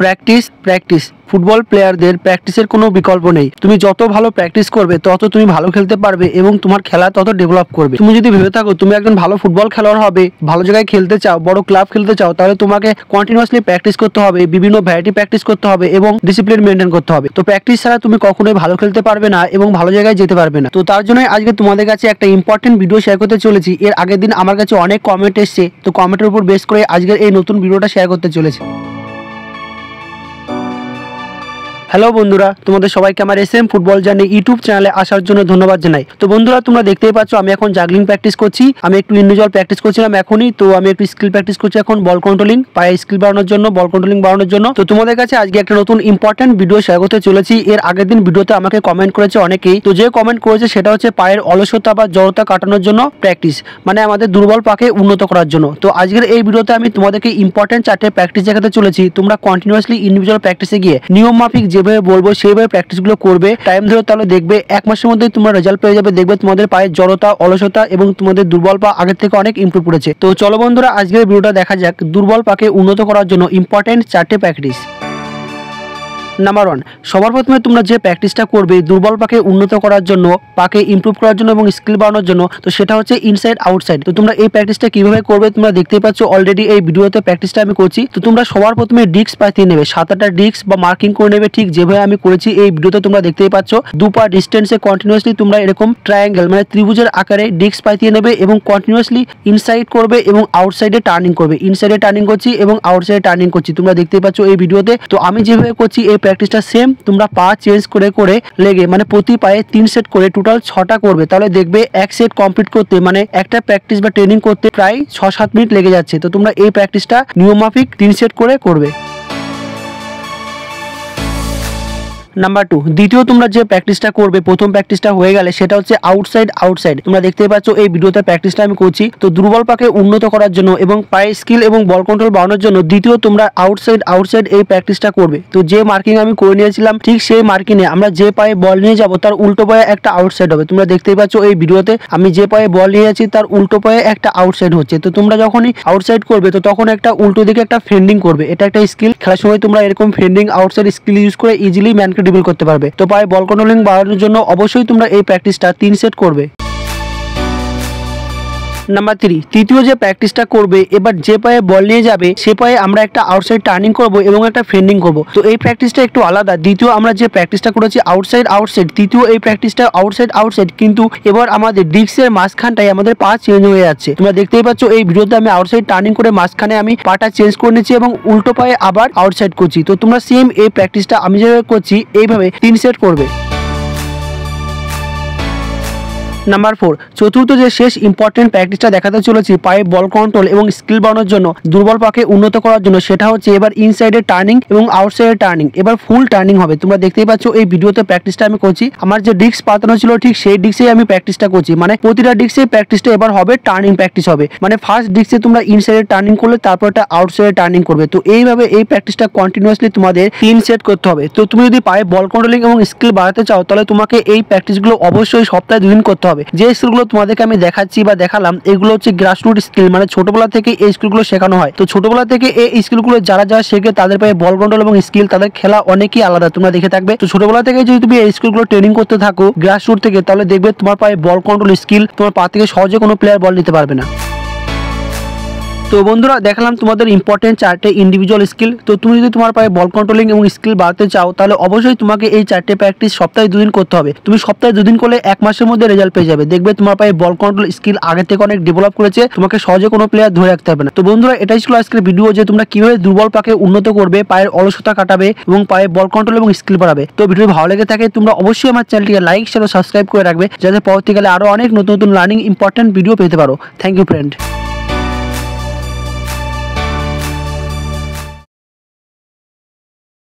Practice practice football প্লেয়ারদের প্র্যাকটিসের কোনো বিকল্প নেই। তুমি যত ভালো প্র্যাকটিস করবে, তত তুমি ভালো খেলতে পারবে এবং তোমার খেলা তত ডেভেলপ করবে। তুমি যদি ভেবে থাকো, তুমি একজন ভালো ফুটবল খেলোয়াড় হবে, ভালো জায়গায় খেলতে চাও, বড় ক্লাব খেলতে চাও, তাহলে তোমাকে কন্টিনিউয়াসলি প্র্যাকটিস করতে হবে, বিভিন্ন ভ্যারাইটি প্র্যাকটিস করতে হবে এবং ডিসিপ্লিন মেনটেন করতে হবে। তো প্র্যাকটিস ছাড়া তুমি কখনোই ভালো খেলতে পারবে না এবং ভালো জায়গায় যেতে পারবে না। তো তার জন্য আজকে তোমাদের কাছে একটা ইম্পর্টেন্ট ভিডিও শেয়ার করতে চলেছি। এর আগের দিন আমার কাছে অনেক কমেন্ট এসছে। তো কমেন্টের উপর বেস করে আজকের এই নতুন ভিডিওটা শেয়ার করতে চলেছি। হ্যালো বন্ধুরা, তোমাদের সবাইকে আমার S M football journey YouTube চ্যানেলে আসার জন্য ধন্যবাদ জানাই। তো বন্ধুরা, তোমরা দেখতেই পাচ্ছ, আমি এখন জাগলিং প্র্যাকটিস করছি। আমি একটু ইন্ডিভিজুয়াল প্র্যাকটিস করছিলাম এখনই, তো আমি একটু স্কিল প্র্যাকটিস করছি এখন বল কন্ট্রোলিং পায়ে স্কিল বাড়ানোর জন্য বল কন্ট্রোলিং বাড়ানোর জন্য। তো তোমাদের কাছে আজকে একটা নতুন ইম্পর্টেন্ট ভিডিও শেয়ার করতে চলেছি। এর আগের দিন ভিডিওতে আমাকে কমেন্ট করেছে অনেকেই। তো যে কমেন্ট করেছে, সেটা হচ্ছে পায়ের অলসতা বা জড়তা কাটানোর জন্য প্র্যাকটিস মানে আমাদের দুর্বল পাকে উন্নত করার জন্য। তো আজকের এই ভিডিওতে আমি তোমাদেরকে ইম্পর্টেন্ট চারটে প্র্যাকটিস দেখাতে চলেছি। তোমরা কন্টিনিউয়াসলি ইন্ডিভিজুয়াল প্র্যাকটিসে গিয়ে নিয়ম মাফিক যেভাবে বলব, সেইভাবে প্র্যাকটিসগুলো করবে। টাইম ধরে তাহলে দেখবে এক মাসের মধ্যে তোমার রেজাল্ট পেয়ে যাবে। দেখবে তোমাদের পায়ের জড়তা, অলসতা এবং তোমাদের দুর্বল পা আগের থেকে অনেক ইম্প্রুভ করেছে। তো চলো বন্ধুরা, আজকের ভিডিওটা দেখা যাক। দুর্বল পাকে উন্নত করার জন্য ইম্পর্টেন্ট চারটে প্র্যাকটিস নাম্বার ওয়ান সবার প্রথমে তোমরা যে প্র্যাকটিসটা করবে দুর্বল পাকে উন্নত করার জন্য পাকে ইমপ্রুভ করার জন্য এবং স্কিল বাড়ানোর জন্য, তো সেটা হচ্ছে ইনসাইড আউটসাইড তো তোমরা এই প্র্যাকটিসটা কীভাবে করবে তোমরা দেখতেই পাচ্ছ অলরেডি এই ভিডিওতে প্র্যাকটিসটা আমি করছি। তো তোমরা সবার প্রথমে ডিস্ক পাতিয়ে নেবে সাত আটটা ডিস্ক বা মার্কিং করে নেবে, ঠিক যেভাবে আমি করেছি এই ভিডিওতে তোমরা দেখতেই পাচ্ছ। দুপা ডিস্টেন্সে কন্টিনিউয়াসলি তোমরা এরকম ট্রায়াঙ্গেল মানে ত্রিভুজের আকারে ডিস্ক পাতিয়ে নেবে এবং কন্টিনিউয়াসলি ইনসাইড করবে এবং আউটসাইডে টার্নিং করবে। ইনসাইডে টার্নিং করছি এবং আউটসাইডে টার্নিং করছি, তোমরা দেখতেই পাচ্ছ এই ভিডিওতে। তো আমি যেভাবে করছি এই প্র্যাকটিসটা সেম তোমরা পা চেঞ্জ করে করে লেগে মানে প্রতি পায়ে তিন সেট করে টোটাল ছটা করবে। তাহলে দেখবে এক সেট কমপ্লিট করতে মানে একটা প্র্যাকটিস বা ট্রেনিং করতে প্রায় ছ সাত মিনিট লেগে যাচ্ছে। তো তোমরা এই প্র্যাকটিসটা নিয়মাফিক তিন সেট করে করবে। নাম্বার টু দ্বিতীয় তোমরা যে প্র্যাকটিসটা করবে, প্রথম প্র্যাকটিসটা হয়ে গেলে সেটা হচ্ছে আউটসাইড আউটসাইড তোমরা দেখতেই পাচ্ছ এই ভিডিওতে প্র্যাকটিসটা আমি করছি। তো দুর্বল পাকে উন্নত করার জন্য এবং পায়ের স্কিল এবং বল কন্ট্রোল বাড়ানোর জন্য দ্বিতীয় তোমরা আউটসাইড আউটসাইড এই প্র্যাকটিসটা করবে। তো যে মার্কিং আমি করে নিয়েছিলাম, ঠিক সেই মার্কিংয়ে আমরা যে পায়ে বল নিয়ে যাব, তার উল্টো পায়ে একটা আউটসাইড হবে। তোমরা দেখতেই পাচ্ছ এই ভিডিওতে আমি যে পায়ে বল নিয়ে যাচ্ছি, তার উল্টো পায়ে একটা আউটসাইড হচ্ছে। তো তোমরা যখনই আউটসাইড করবে, তো তখন একটা উল্টো দিকে একটা ফেন্ডিং করবে। এটা একটা স্কিল খেলার সময় তোমরা এরকম ফেন্ডিং আউটসাইড স্কিল ইউজ করে ইজিলি ম্যানকে ডিবল করতে পারবে। তো পায়ে বল কন্ট্রোলিং বাড়ানোর জন্য অবশ্যই তোমরা এই প্র্যাকটিসটা তিন সেট করবে। নাম্বার থ্রি তৃতীয় যে প্র্যাকটিসটা করবে, এবার যে পায়ে বল নিয়ে যাবে, সে পায়ে আমরা একটা আউটসাইড টার্নিং করব এবং একটা ফেন্ডিং করব। তো এই প্র্যাকটিসটা একটু আলাদা। দ্বিতীয় আমরা যে প্র্যাকটিসটা করেছি আউটসাইড আউটসাইড তৃতীয় এই প্র্যাকটিসটা আউটসাইড আউটসাইড কিন্তু এবার আমাদের ডিস্কের মাঝখানটায় আমাদের পা চেঞ্জ হয়ে যাচ্ছে। তোমরা দেখতেই পাচ্ছ, এই ভিডিওতে আমি আউটসাইড টার্নিং করে মাঝখানে আমি পাটা চেঞ্জ করে নিচ্ছি এবং উল্টো পায়ে আবার আউটসাইড করছি। তো তোমরা সেম এই প্র্যাকটিসটা আমি যেভাবে করছি, এইভাবে তিন সেট করবে। নাম্বার ফোর চতুর্থ যে শেষ ইম্পর্টেন্ট প্র্যাকটিসটা দেখাতে চলেছি, পায়ে বল কন্ট্রোল এবং স্কিল বাড়ানোর জন্য, দুর্বল পাকে উন্নত করার জন্য, সেটা হচ্ছে এবার ইনসাইডে টার্নিং এবং আউটসাইডে টার্নিং এবার ফুল টার্নিং হবে। তোমরা দেখতেই পাচ্ছ এই ভিডিওতে প্র্যাকটিসটা আমি করছি। আমার যে ডিস্ক পাতানো ছিল, ঠিক সেই ডিস্কেই আমি প্র্যাকটিসটা করছি। মানে প্রতিটা ডিস্কে প্র্যাকটিসটা এবার হবে টার্নিং প্র্যাকটিস হবে। মানে ফার্স্ট ডিস্কে তোমরা ইনসাইডে টার্নিং করলে, তারপর একটা আউটসাইডে টার্নিং করবে। তো এইভাবে এই প্র্যাকটিসটা কন্টিনিউয়াসলি তোমাদের তিন সেট করতে হবে। তো তুমি যদি পায়ে বল কন্ট্রোলিং এবং স্কিল বাড়াতে চাও, তাহলে তোমাকে এই প্র্যাকটিসগুলো অবশ্যই সপ্তাহে দুদিন করতে হবে। যে স্কুলগুলো তোমাদেরকে আমি দেখাচ্ছি বা দেখালাম, এগুলো হচ্ছে গ্রাসরুট স্কিল মানে ছোটবেলা থেকে এই স্কুলগুলো শেখানো হয়। তো ছোটবেলা থেকে এই স্কুলগুলো যারা যারা শেখে, তাদের পায়ে বল কন্ট্রোল এবং স্কিল তাদের খেলা অনেকই আলাদা, তোমরা দেখে থাকবে। তো ছোটবেলা থেকে যদি তুমি এই স্কুলগুলো ট্রেনিং করতে থাকো গ্রাসরুট থেকে, তাহলে দেখবে তোমার পায়ে বল কন্ট্রোল স্কিল তোমার পা থেকে সহজে কোনো প্লেয়ার বল নিতে পারবে না। তো বন্ধুরা, দেখালাম তোমাদের ইম্পর্টেন্ট চারটে ইন্ডিভিজুয়াল স্কিল তো তুমি যদি তোমার পায়ে বল কন্ট্রোলিং এবং স্কিল বাড়াতে চাও, তাহলে অবশ্যই তোমাকে এই চারটে প্র্যাকটিস সপ্তাহে দুদিন করতে হবে। তুমি সপ্তাহে দুদিন করলে এক মাসের মধ্যে রেজাল্ট পেয়ে যাবে। দেখবে তোমার পায়ে বল কন্ট্রোল স্কিল আগে থেকে অনেক ডেভেলপ করেছে, তোমাকে সহজে কোনো প্লেয়ার ধরে রাখতে হবে না। তো বন্ধুরা, এটাই ছিল আজকের ভিডিও যে তোমরা কীভাবে দুর্বল পাকে উন্নত করবে, পায়ের অলসতা কাটাবে এবং পায়ে বল কন্ট্রোল এবং স্কিল বাড়াবে। তো ভিডিও ভালো লেগে থাকে, তোমরা অবশ্যই আমার চ্যানেলটিকে লাইক শেয়ার সাবস্ক্রাইব করে রাখবে, যাতে পরবর্তীকালে আরও অনেক নতুন নতুন লার্নিং ইম্পর্টেন্ট ভিডিও পেতে পারো। Thank you friend